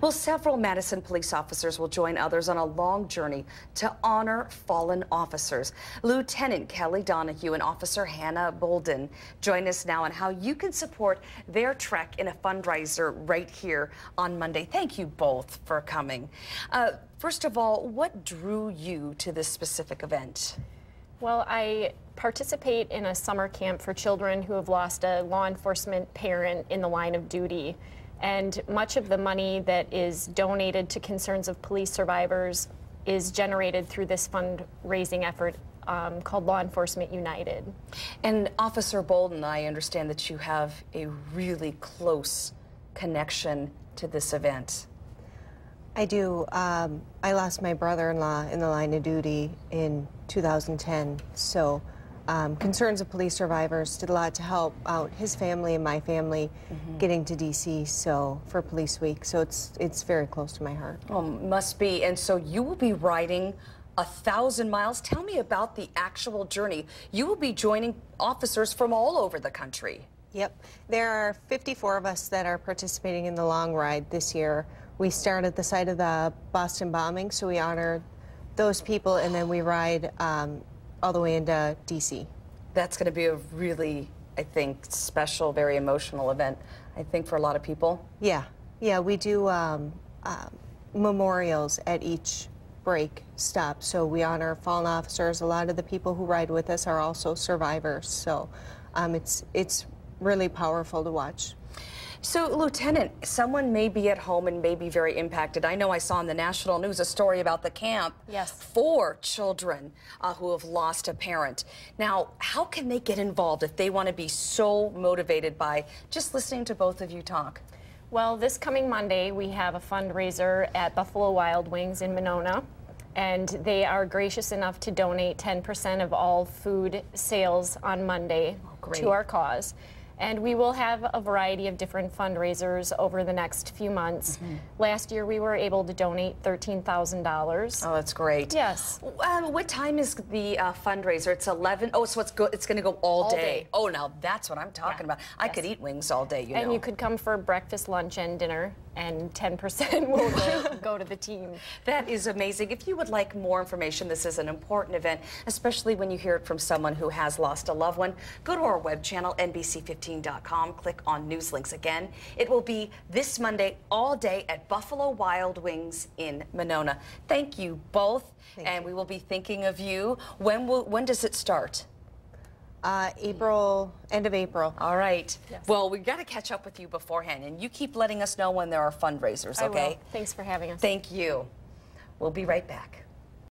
Well, several Madison police officers will join others on a long journey to honor fallen officers. Lieutenant Kelly Donahue and Officer Hannah Boulden join us now on how you can support their trek in a fundraiser right here on Monday. Thank you both for coming. Uh, first of all, what drew you to this specific event? Well, I participate in a summer camp for children who have lost a law enforcement parent in the line of duty. And much of the money that is donated to Concerns of Police Survivors is generated through this fundraising effort um, called Law Enforcement United. And Officer Boulden, I understand that you have a really close connection to this event. I do. Um, I lost my brother-in-law in the line of duty in 2010, so um, Concerns of Police Survivors did a lot to help out his family and my family mm -hmm. getting to DC. So for Police Week, so it's it's very close to my heart. Well, must be. And so you will be riding a thousand miles. Tell me about the actual journey. You will be joining officers from all over the country. Yep, there are 54 of us that are participating in the long ride this year. We start at the site of the Boston bombing, so we honor those people, and then we ride um, all the way into DC. That's going to be a really, I think, special, very emotional event, I think, for a lot of people. Yeah. Yeah, we do um, uh, memorials at each break stop. So we honor fallen officers. A lot of the people who ride with us are also survivors. So um, it's, it's really powerful to watch. So, Lieutenant, someone may be at home and may be very impacted. I know I saw in the national news a story about the camp yes. for children uh, who have lost a parent. Now, how can they get involved if they want to be so motivated by just listening to both of you talk? Well, this coming Monday, we have a fundraiser at Buffalo Wild Wings in Monona and they are gracious enough to donate 10% of all food sales on Monday oh, to our cause. And we will have a variety of different fundraisers over the next few months. Mm -hmm. Last year, we were able to donate $13,000. Oh, that's great. Yes. Um, what time is the uh, fundraiser? It's 11. Oh, so it's, go it's going to go all, all day. day. Oh, now that's what I'm talking yeah. about. I yes. could eat wings all day, you and know. you could come for breakfast, lunch, and dinner and 10% will go, go, to the team. That is amazing. If you would like more information, this is an important event, especially when you hear it from someone who has lost a loved one. Go to our web channel, NBC15.com, click on news links again. It will be this Monday all day at Buffalo Wild Wings in Monona. Thank you both, Thank and you. we will be thinking of you. When, will, when does it start? Uh, April, end of April. All right. Yes. Well, we've got to catch up with you beforehand, and you keep letting us know when there are fundraisers, okay? Thanks for having us. Thank you. We'll be right back.